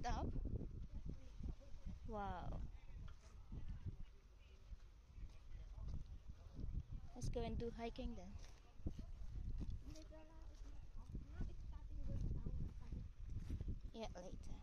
cleaned up. Wow. Let's go and do hiking then. Yeah, later.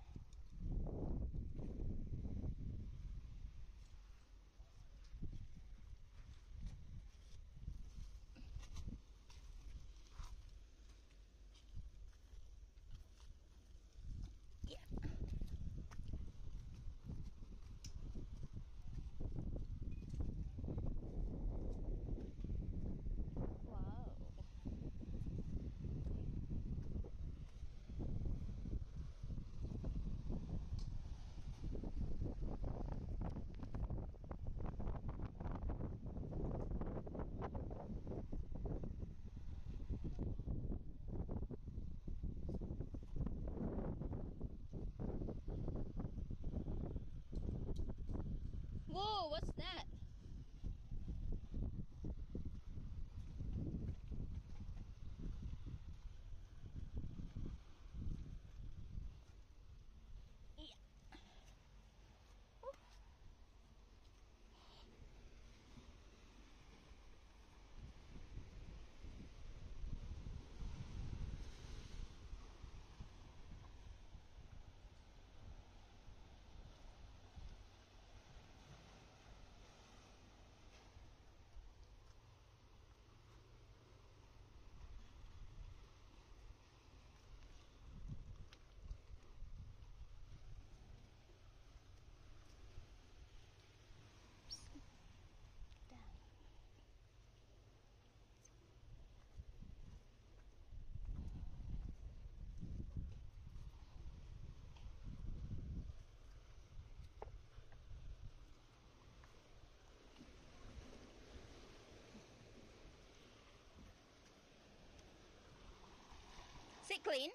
It clean?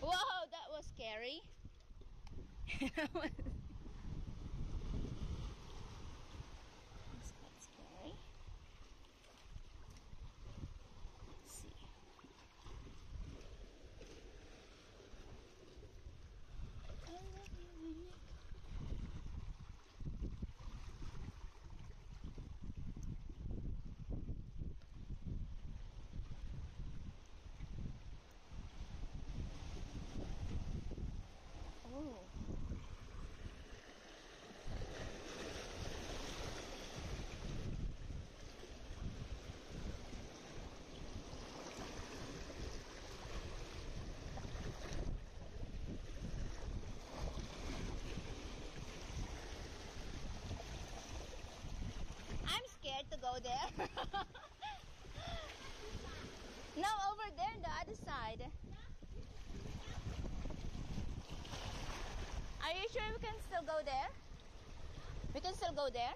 Whoa, that was scary. That's quite scary. Let's see. I love you, Nick. Oh. I'm scared to go there. no, over there on the other side. Are you sure we can still go there? We can still go there?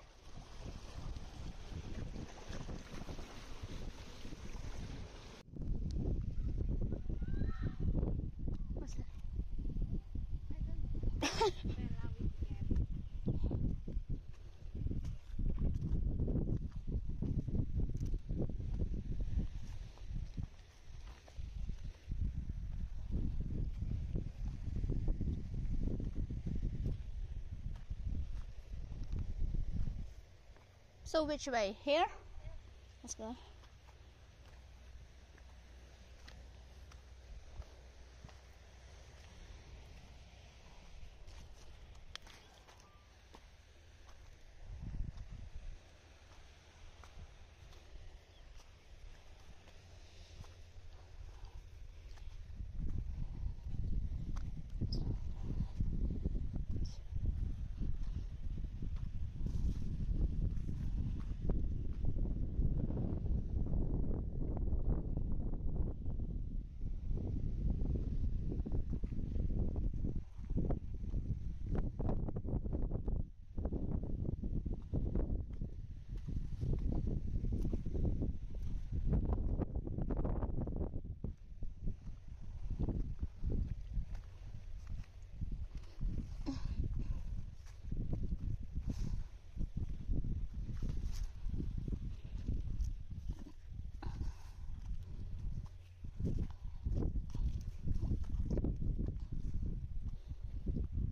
So which way? Here? Let's go.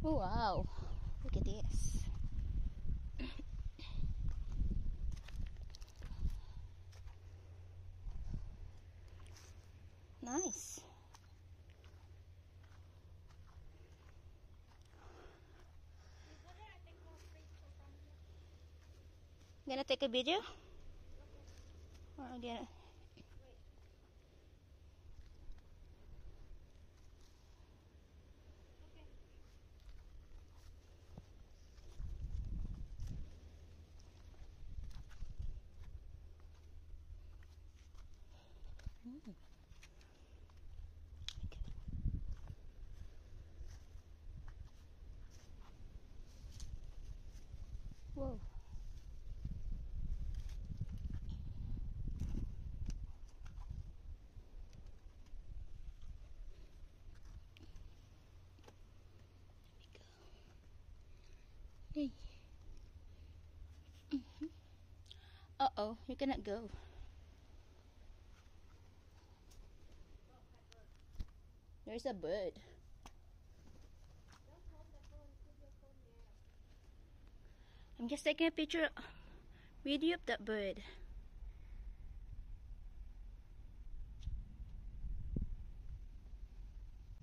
Oh, wow. Look at this. nice. Gonna take a video? Or gonna... Whoa. Hey. Mhm. Uh oh, you cannot go. There's a bird. I'm just taking a picture, video of that bird.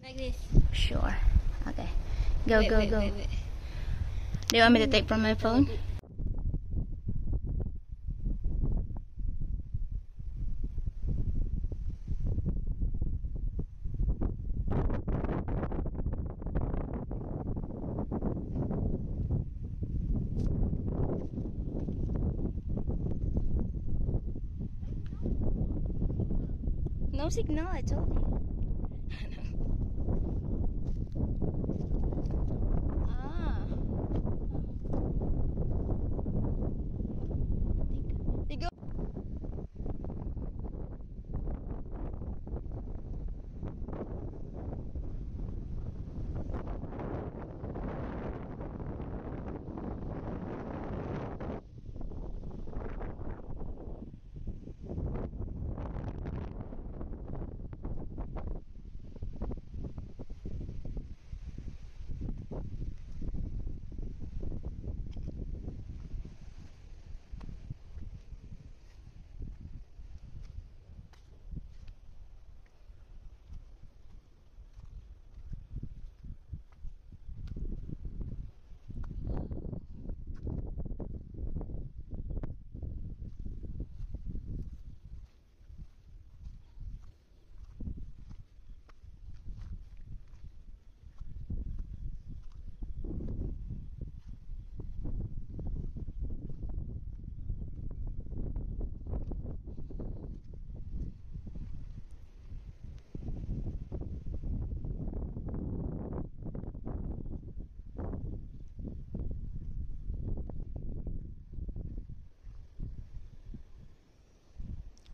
Like this. Sure. Okay. Go, Wait, go, wait, go. wait. Do you want me to take from my phone? Signal, I told.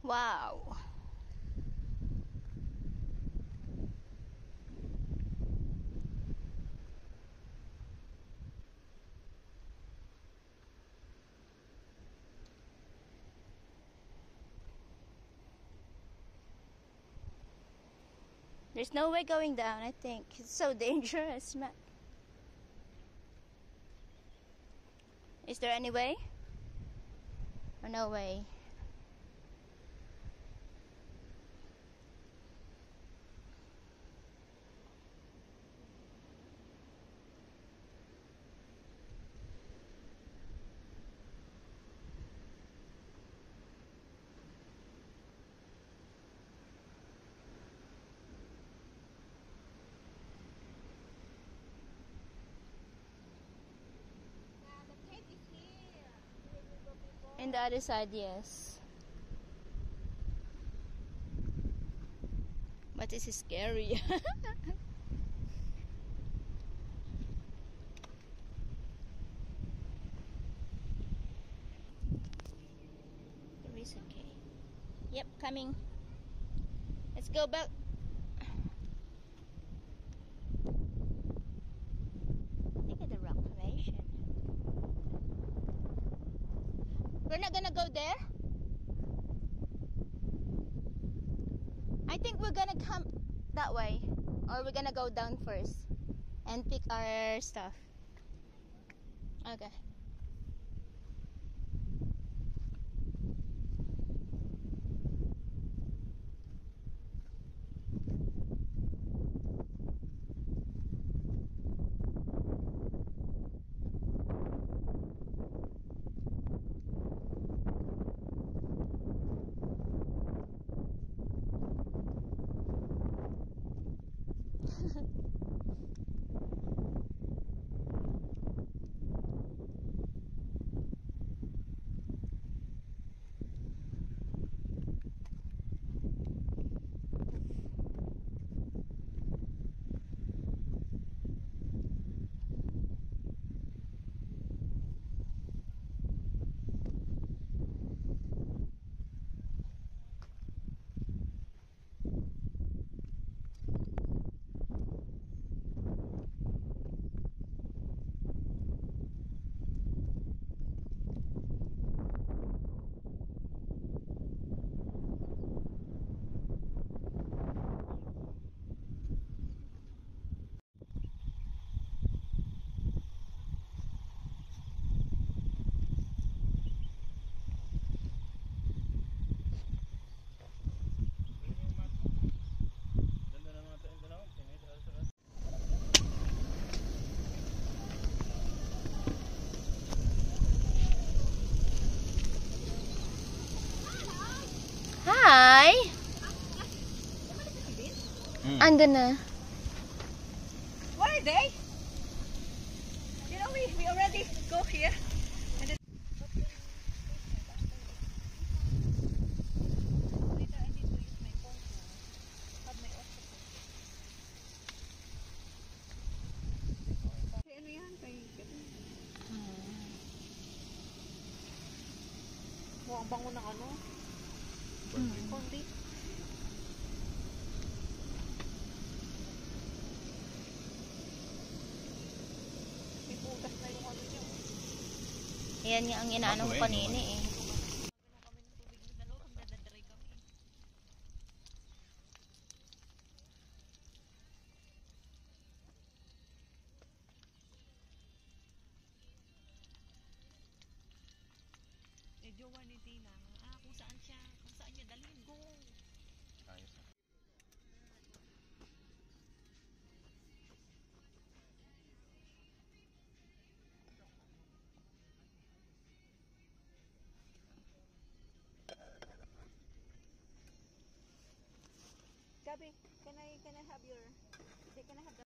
Wow. There's no way going down, I think. It's so dangerous. Is there any way? Or no way? And the other side, yes. But this is scary. There is okay. Yep, coming. Let's go back. Look at the rock formation. We're not gonna go there? I think we're gonna come that way. Or we're gonna go down first and pick our stuff. Okay. Mm. Andun na. Where are they? You know, we, we already go here. And then... Later, I need to Yan nga ang inaano ko eh, kanina eh. Medyo 180 na. Ah, kung saan siya? Gabi, can I, can I have your, can I have the